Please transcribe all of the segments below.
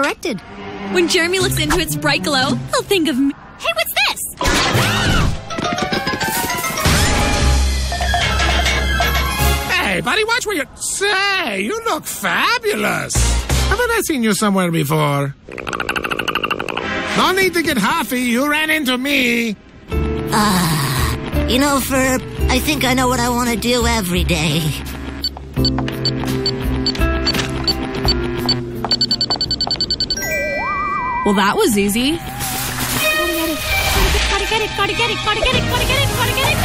corrected. When Jeremy looks into its bright glow, he'll think of me. Hey, what's this? Hey, buddy, watch where you. Say, you look fabulous. Haven't I seen you somewhere before? No need to get huffy. You ran into me. Uh you know, Ferb, I think I know what I want to do every day. It, gotta get it.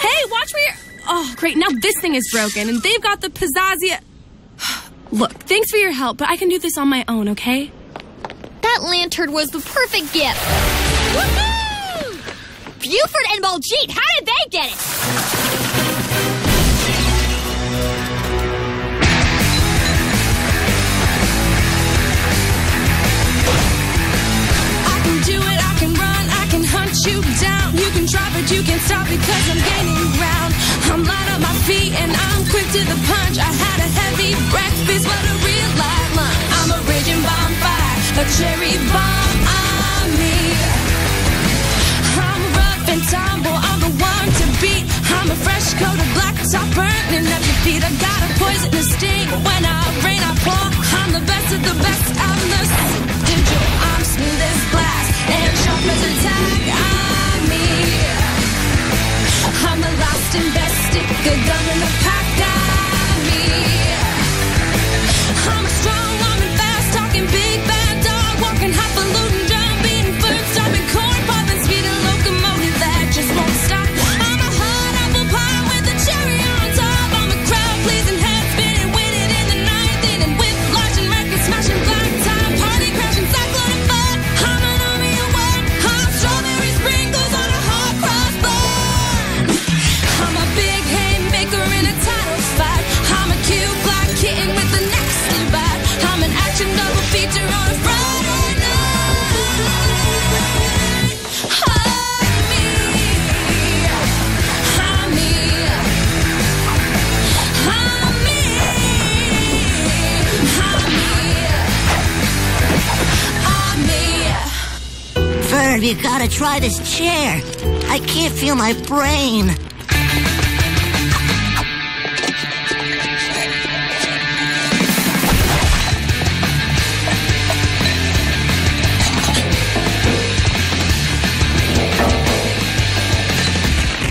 Hey, watch you're. Oh, great. Now this thing is broken, and they've got the pizzazzy. Look, thanks for your help, but I can do this on my own, okay? That lantern was the perfect gift. Woohoo! Buford and Baljeet, how did they get it? You down. You can try, but you can't stop because I'm gaining ground. I'm light on my feet and I'm quick to the punch. I had a heavy breakfast, but a real light lunch. I'm a raging bonfire, a cherry bomb. A gun in the pack. I'm me. Ferb, you gotta try this chair. I can't feel my brain.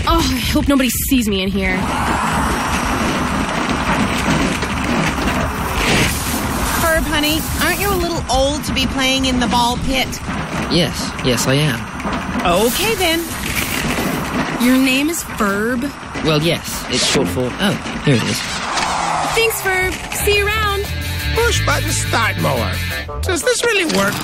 Oh, I hope nobody sees me in here. Ferb, honey, aren't you a little old to be playing in the ball pit? Yes, yes, I am. Okay, then. Your name is Ferb. Well, yes, it's short for. Oh, here it is. Thanks, Ferb. See you around. Push button start mower. Does this really work?